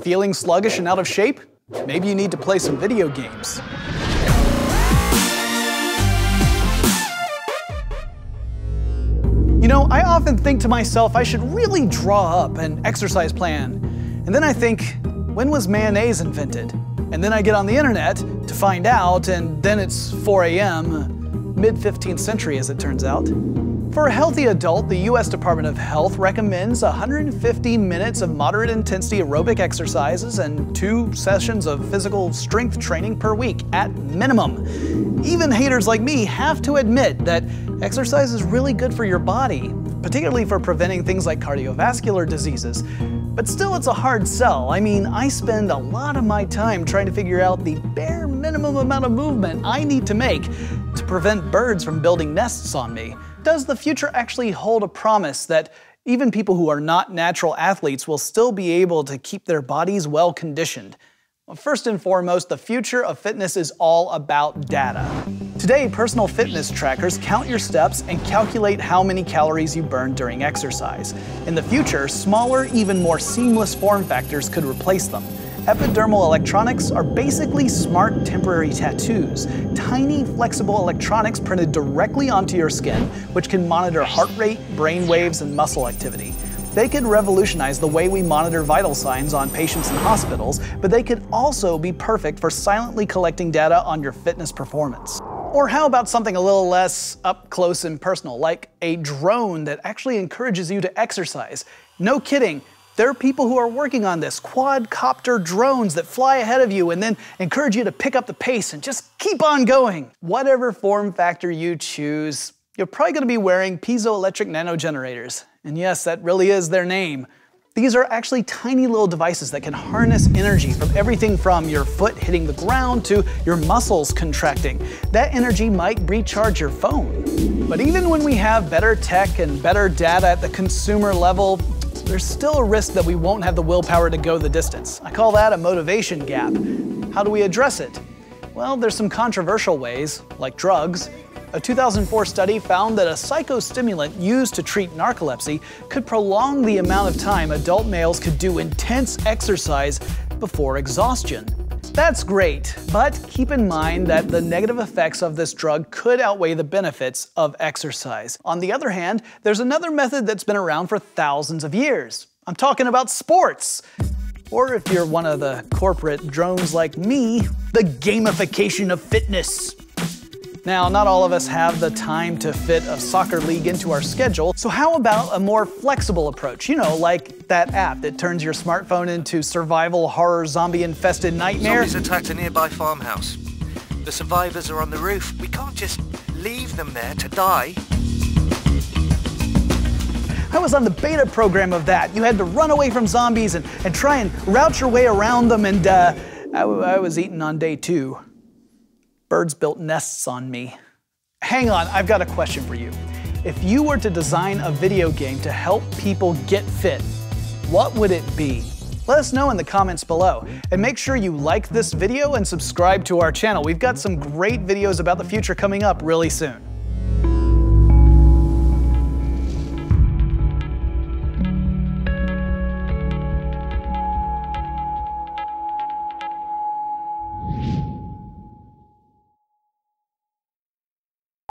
Feeling sluggish and out of shape? Maybe you need to play some video games. You know, I often think to myself I should really draw up an exercise plan. And then I think, when was mayonnaise invented? And then I get on the internet to find out, and then it's 4 a.m., mid 15th century as it turns out. For a healthy adult, the US Department of Health recommends 150 minutes of moderate intensity aerobic exercises and two sessions of physical strength training per week at minimum. Even haters like me have to admit that exercise is really good for your body, particularly for preventing things like cardiovascular diseases. But still, it's a hard sell. I mean, I spend a lot of my time trying to figure out the bare minimum amount of movement I need to make to prevent birds from building nests on me. Does the future actually hold a promise that even people who are not natural athletes will still be able to keep their bodies well conditioned? Well, first and foremost, the future of fitness is all about data. Today, personal fitness trackers count your steps and calculate how many calories you burn during exercise. In the future, smaller, even more seamless form factors could replace them. Epidermal electronics are basically smart temporary tattoos, tiny flexible electronics printed directly onto your skin, which can monitor heart rate, brain waves, and muscle activity. They could revolutionize the way we monitor vital signs on patients in hospitals, but they could also be perfect for silently collecting data on your fitness performance. Or how about something a little less up close and personal, like a drone that actually encourages you to exercise? No kidding, there are people who are working on this, quadcopter drones that fly ahead of you and then encourage you to pick up the pace and just keep on going. Whatever form factor you choose, you're probably going to be wearing piezoelectric nanogenerators. And yes, that really is their name. These are actually tiny little devices that can harness energy from everything from your foot hitting the ground to your muscles contracting. That energy might recharge your phone. But even when we have better tech and better data at the consumer level, there's still a risk that we won't have the willpower to go the distance. I call that a motivation gap. How do we address it? Well, there's some controversial ways, like drugs. A 2004 study found that a psychostimulant used to treat narcolepsy could prolong the amount of time adult males could do intense exercise before exhaustion. That's great, but keep in mind that the negative effects of this drug could outweigh the benefits of exercise. On the other hand, there's another method that's been around for thousands of years. I'm talking about sports. Or if you're one of the corporate drones like me, the gamification of fitness. Now, not all of us have the time to fit a soccer league into our schedule, so how about a more flexible approach? You know, like that app that turns your smartphone into survival horror zombie infested nightmare? Zombies attacked a nearby farmhouse. The survivors are on the roof. We can't just leave them there to die. I was on the beta program of that. You had to run away from zombies and, and try and route your way around them, and uh, I, I was eaten on day two. Birds built nests on me. Hang on, I've got a question for you. If you were to design a video game to help people get fit, what would it be? Let us know in the comments below. And make sure you like this video and subscribe to our channel. We've got some great videos about the future coming up really soon.